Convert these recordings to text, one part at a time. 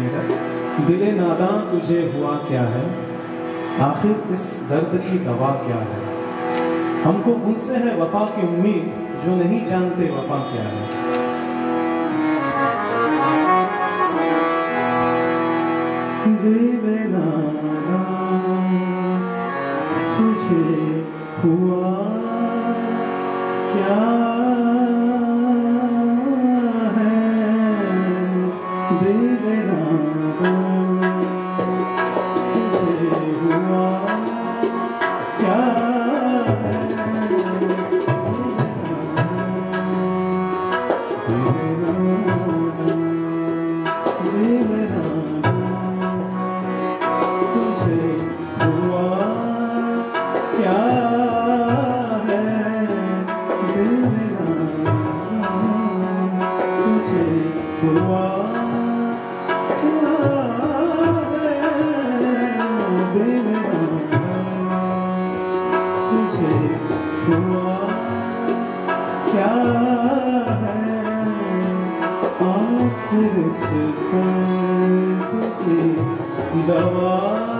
Translator दिले नादा तुझे हुआ क्या है? आखिर इस दर्द की दवा क्या है? हमको उनसे है वफा की उम्मीद, जो नहीं जानते वफा क्या है। दिले नादां तुझे हुआ क्या है? क्या है? आखिर से दवा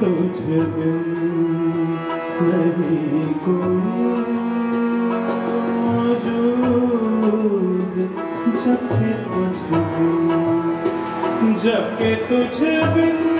तुझ बिन नहीं कोई मौजूद जबकि तुझ बिन जबकि तुझ बिन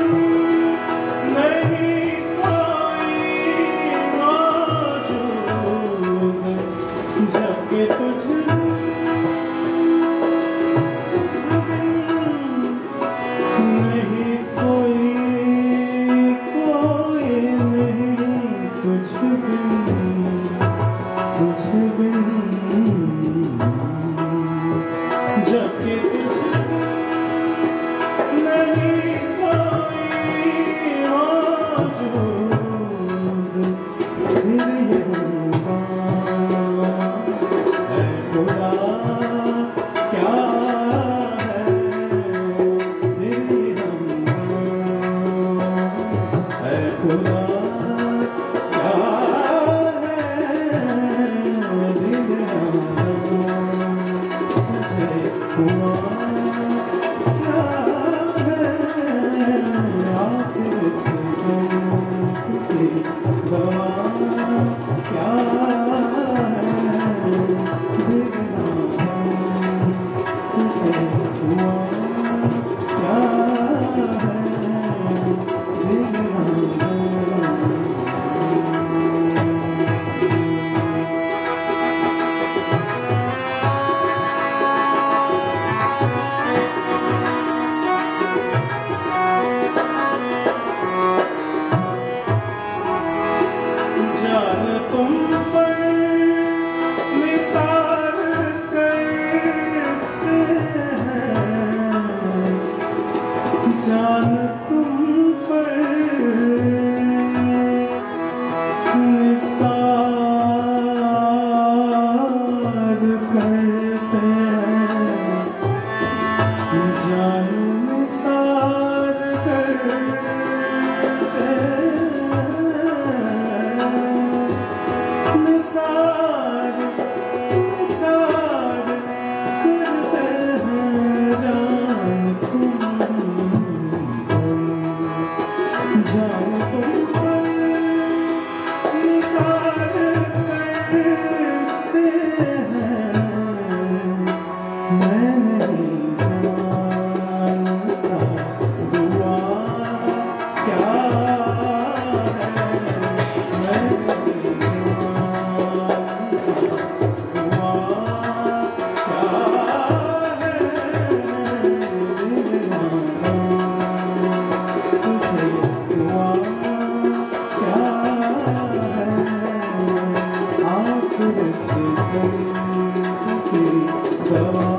दवा Ooh. Shiva.